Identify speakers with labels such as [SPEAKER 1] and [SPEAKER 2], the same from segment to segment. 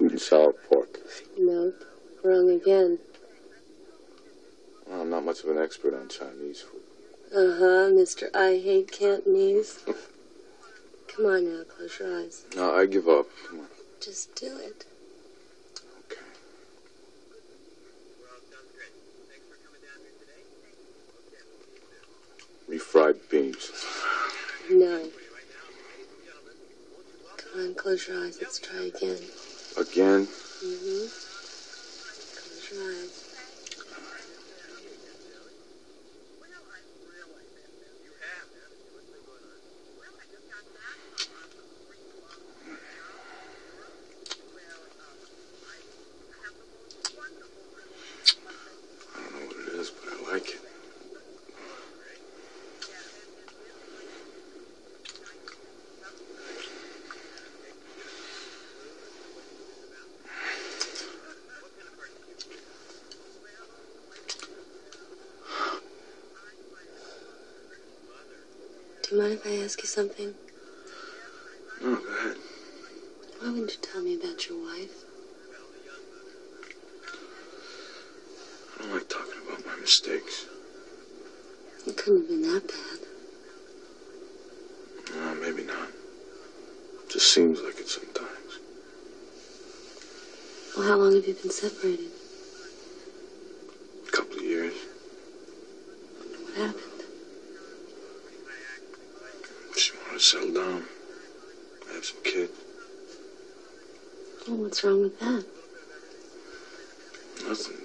[SPEAKER 1] sweet and sour pork.
[SPEAKER 2] Nope. Wrong again.
[SPEAKER 1] Well, I'm not much of an expert on Chinese food.
[SPEAKER 2] Uh huh, Mr. I hate Cantonese. Come on now, close your eyes.
[SPEAKER 1] No, I give up. Come on.
[SPEAKER 2] Just do it.
[SPEAKER 1] Okay. Refried beans.
[SPEAKER 2] No. Come on, close your eyes. Let's try again.
[SPEAKER 1] Again?
[SPEAKER 2] Mm-hmm. Close your eyes.
[SPEAKER 1] I don't know what it is, but I like it.
[SPEAKER 2] Do you mind if I ask you something?
[SPEAKER 1] No, go ahead.
[SPEAKER 2] Why wouldn't you tell me about your wife?
[SPEAKER 1] I don't like talking about my mistakes.
[SPEAKER 2] It couldn't have been that bad.
[SPEAKER 1] No, maybe not. It Just seems like it sometimes.
[SPEAKER 2] Well, how long have you been separated?
[SPEAKER 1] A couple of years.
[SPEAKER 2] What happened?
[SPEAKER 1] She wanted to settle down. Have some kid.
[SPEAKER 2] Well, what's wrong with that?
[SPEAKER 1] Nothing.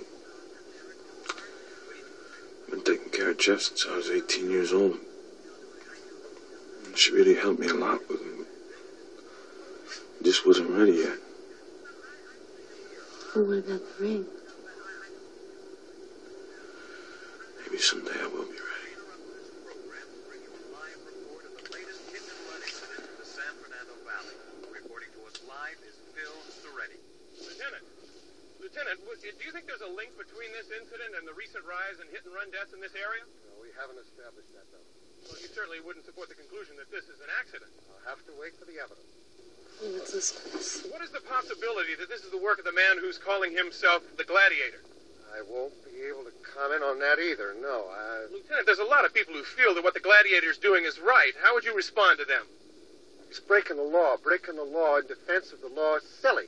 [SPEAKER 1] Been taking care of Jeff since I was 18 years old. And she really helped me a lot with him. Just wasn't ready yet.
[SPEAKER 2] Well, what about the ring?
[SPEAKER 1] Maybe someday I will be ready.
[SPEAKER 3] Lieutenant, Lieutenant, w- do you think there's a link between this incident and the recent rise in hit and run deaths in this area?
[SPEAKER 4] No, we haven't established that, though.
[SPEAKER 3] Well, you certainly wouldn't support the conclusion that this is an accident.
[SPEAKER 4] I'll have to wait for the evidence.
[SPEAKER 2] Well, let's this.
[SPEAKER 3] What is the possibility that this is the work of the man who's calling himself the Gladiator?
[SPEAKER 4] I won't be able to comment on that either. No, I.
[SPEAKER 3] Lieutenant, there's a lot of people who feel that what the Gladiator's doing is right. How would you respond to them?
[SPEAKER 4] He's breaking the law. Breaking the law in defense of the law is silly.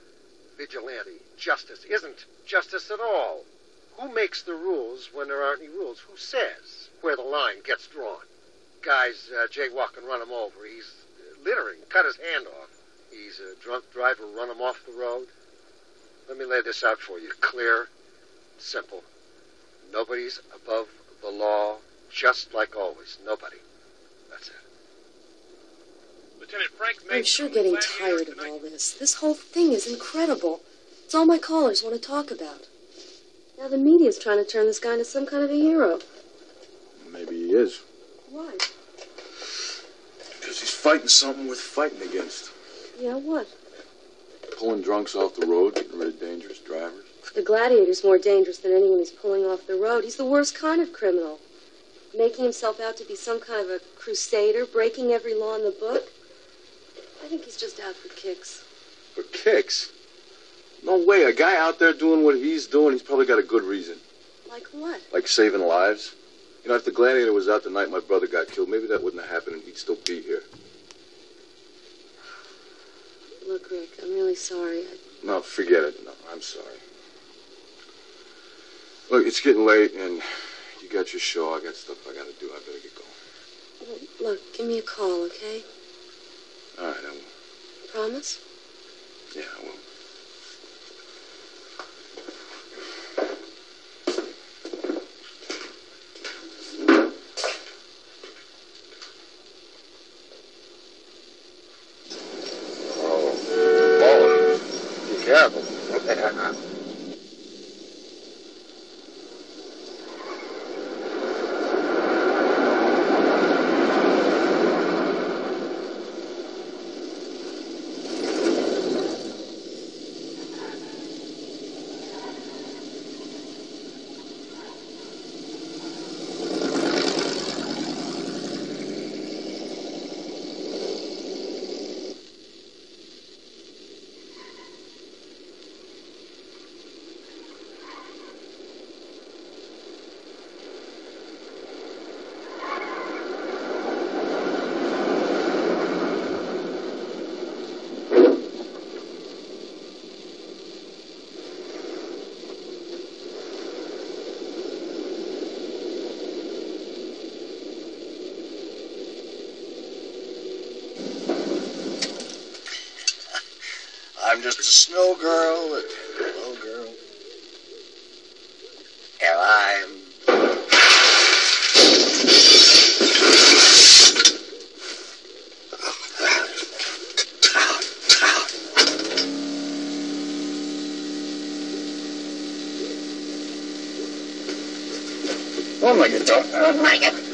[SPEAKER 4] Vigilante justice isn't justice at all. Who makes the rules when there aren't any rules? Who says where the line gets drawn? Guys uh, jaywalk and run him over. He's uh, littering, cut his hand off. He's a drunk driver, run him off the road. Let me lay this out for you. Clear, simple. Nobody's above the law, just like always. Nobody. That's it.
[SPEAKER 3] Lieutenant Frank
[SPEAKER 2] I'm sure getting tired of all this. This whole thing is incredible. It's all my callers want to talk about. Now the media's trying to turn this guy into some kind of a hero.
[SPEAKER 1] Maybe he is.
[SPEAKER 2] Why?
[SPEAKER 1] Because he's fighting something worth fighting against.
[SPEAKER 2] Yeah, what?
[SPEAKER 1] Pulling drunks off the road, getting rid of dangerous drivers.
[SPEAKER 2] The gladiator's more dangerous than anyone he's pulling off the road. He's the worst kind of criminal. Making himself out to be some kind of a crusader, breaking every law in the book. I think he's just out for kicks.
[SPEAKER 1] For kicks? No way. A guy out there doing what he's doing, he's probably got a good reason.
[SPEAKER 2] Like what?
[SPEAKER 1] Like saving lives. You know, if the gladiator was out the night my brother got killed, maybe that wouldn't have happened and he'd still be here.
[SPEAKER 2] Look, Rick, I'm really sorry. I...
[SPEAKER 1] No, forget it. No, I'm sorry. Look, it's getting late and you got your show. I got stuff I gotta do. I better get going.
[SPEAKER 2] Look, give me a call, okay?
[SPEAKER 1] All right, I will.
[SPEAKER 2] Promise?
[SPEAKER 1] Yeah, I will.
[SPEAKER 4] Oh, be careful.
[SPEAKER 1] I'm just a snow girl, a little girl. Here I'm. Oh my god! Oh my god!